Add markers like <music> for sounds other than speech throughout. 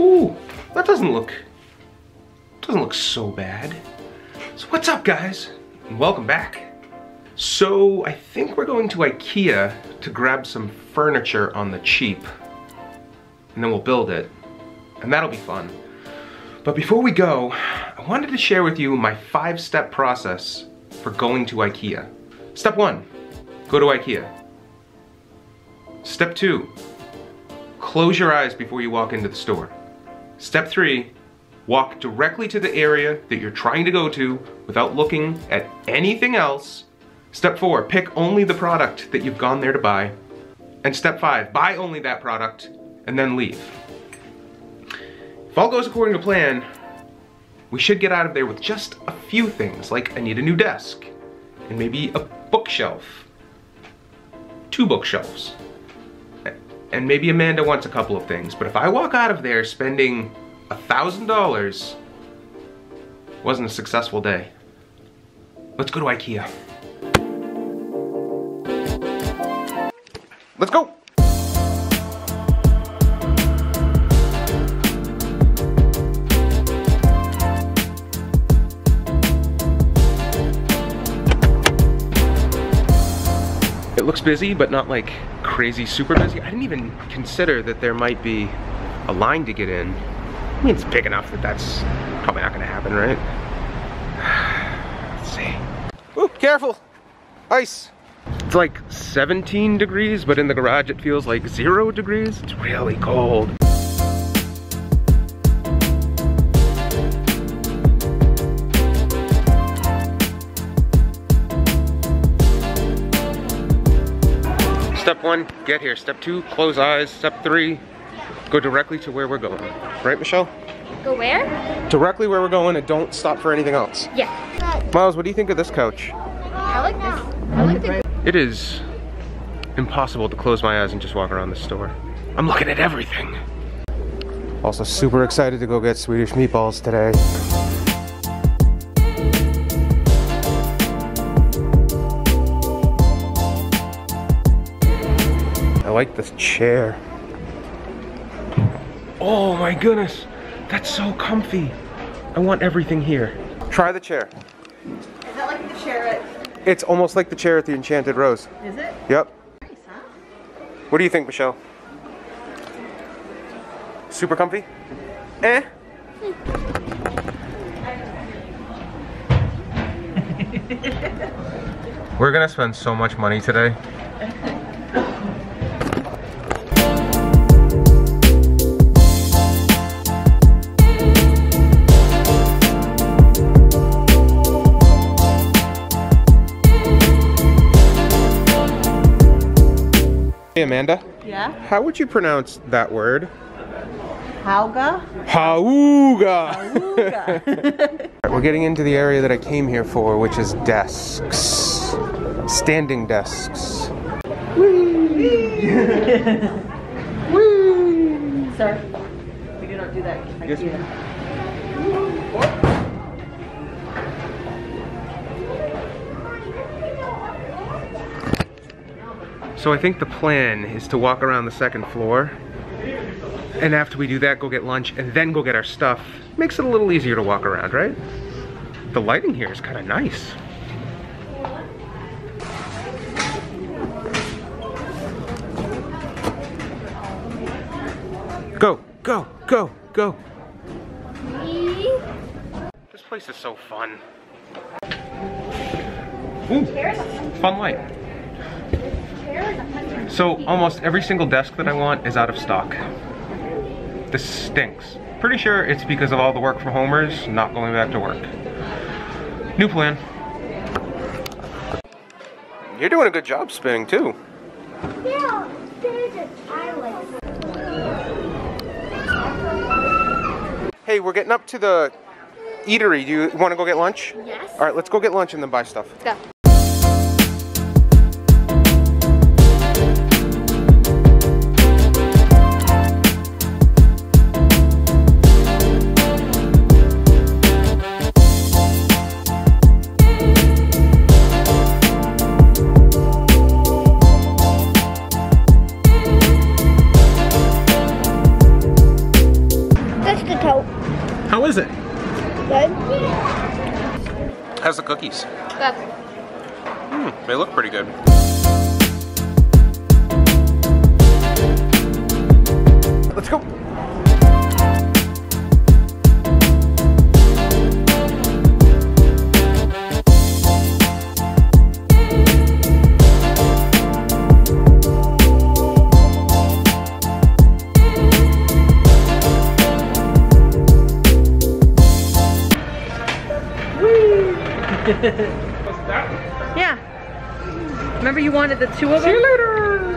Ooh, that doesn't look, doesn't look so bad. So what's up guys? Welcome back. So I think we're going to Ikea to grab some furniture on the cheap. And then we'll build it. And that'll be fun. But before we go, I wanted to share with you my five-step process for going to Ikea. Step one, go to Ikea. Step two, close your eyes before you walk into the store. Step three, walk directly to the area that you're trying to go to without looking at anything else. Step four, pick only the product that you've gone there to buy. And step five, buy only that product and then leave. If all goes according to plan, we should get out of there with just a few things, like I need a new desk, and maybe a bookshelf, two bookshelves, and maybe Amanda wants a couple of things. But if I walk out of there spending a thousand dollars, wasn't a successful day. Let's go to Ikea. Let's go! It looks busy, but not like crazy super busy. I didn't even consider that there might be a line to get in. I mean, it's big enough that that's probably not gonna happen, right? <sighs> Let's see. Ooh, careful! Ice! It's like 17 degrees, but in the garage it feels like zero degrees. It's really cold. Step one, get here. Step two, close eyes. Step three, go directly to where we're going. Right, Michelle? Go where? Directly where we're going and don't stop for anything else. Yeah. Miles, what do you think of this couch? I like this. I like the It is impossible to close my eyes and just walk around the store. I'm looking at everything. Also super excited to go get Swedish meatballs today. Like this chair. Oh my goodness, that's so comfy. I want everything here. Try the chair. Is that like the chair at, It's almost like the chair at the Enchanted Rose. is it? Yep. Nice, huh? What do you think, Michelle? Super comfy? Eh? <laughs> We're gonna spend so much money today. <laughs> Hey Amanda, Yeah. how would you pronounce that word? Hauga? Hauga! Hauga. <laughs> We're getting into the area that I came here for, which is desks. Standing desks. Sir, we do not do that. Yes, So I think the plan is to walk around the second floor. And after we do that, go get lunch and then go get our stuff. Makes it a little easier to walk around, right? The lighting here is kind of nice. Go, go, go, go. This place is so fun. Ooh, fun light. So almost every single desk that I want is out of stock. This stinks. Pretty sure it's because of all the work from homers not going back to work. New plan. You're doing a good job spinning too. Yeah, there's an island. Hey, we're getting up to the eatery. Do you want to go get lunch? Yes. All right, let's go get lunch and then buy stuff. Let's Go. Cookies? Good. Hmm, they look pretty good. Let's go. <laughs> Yeah. Remember you wanted the two of them? See you later!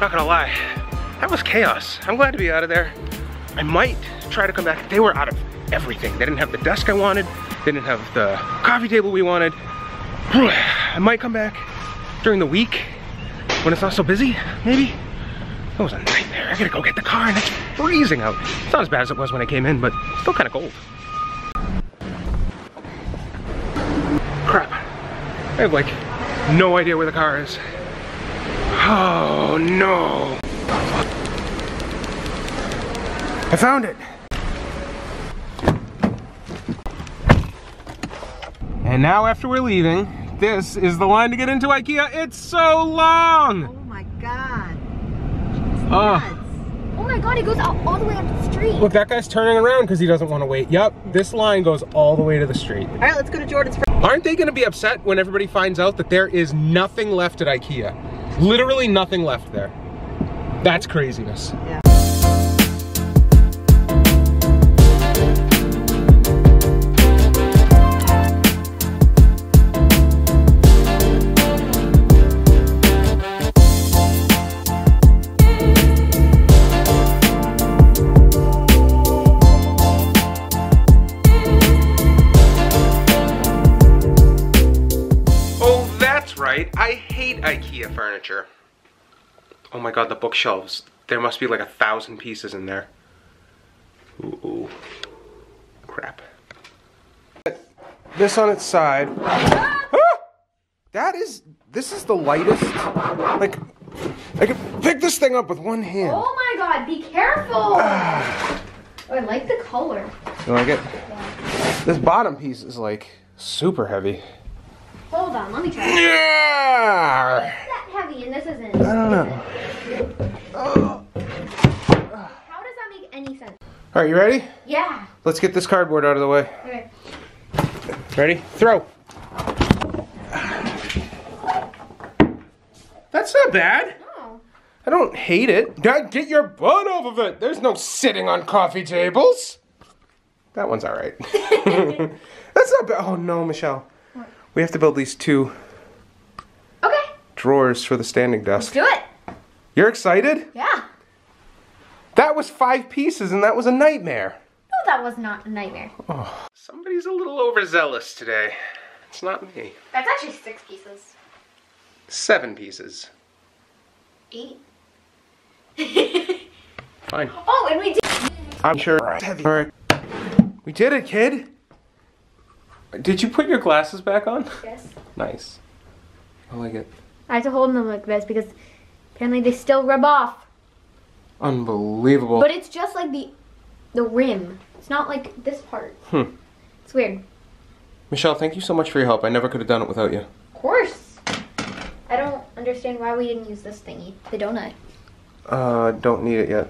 Not gonna lie, that was chaos. I'm glad to be out of there. I might try to come back. They were out of everything. They didn't have the desk I wanted. They didn't have the coffee table we wanted. I might come back during the week when it's not so busy, maybe. That was a nightmare. I gotta go get the car and it's freezing out. It's not as bad as it was when I came in, but still kind of cold. Crap. I have like no idea where the car is. Oh no. I found it. And now after we're leaving, this is the line to get into Ikea. It's so long. Oh my god. Oh, Oh my god, it goes out all the way up the street. look, that guy's turning around because he doesn't want to wait. Yup, this line goes all the way to the street. All right, let's go to Jordan's. first. Aren't they gonna be upset when everybody finds out that there is nothing left at Ikea? Literally nothing left there. That's craziness. Yeah. IKEA furniture. Oh my god, the bookshelves. There must be like a thousand pieces in there. Ooh, ooh. crap. This on its side. Ah! That is, this is the lightest. Like, I could pick this thing up with one hand. Oh my god, be careful. oh, I like the color. You like it? This bottom piece is like super heavy. Hold on, let me try. Yeah! And this isn't. I don't know. How does that make any sense? All right, you ready? Yeah. Let's get this cardboard out of the way. Okay. Ready? Throw. That's not bad. Oh. I don't hate it. Dad, get your butt off of it. There's no sitting on coffee tables. That one's all right. <laughs> <laughs> That's not bad. Oh no, Michelle. We have to build these two. Drawers for the standing desk. Let's do it. You're excited? Yeah. That was five pieces and that was a nightmare. No, that was not a nightmare. Oh, Somebody's a little overzealous today. It's not me. That's actually six pieces. Seven pieces. Eight. <laughs> Fine. oh, and we did. I'm sure. All right. We did it, kid. Did you put your glasses back on? Yes. Nice. I like it. I have to hold them like this because apparently they still rub off. Unbelievable. But it's just like the the rim. It's not like this part. Hmm. It's weird. Michelle, thank you so much for your help. I never could have done it without you. Of course. I don't understand why we didn't use this thingy, the donut. Uh, don't need it yet.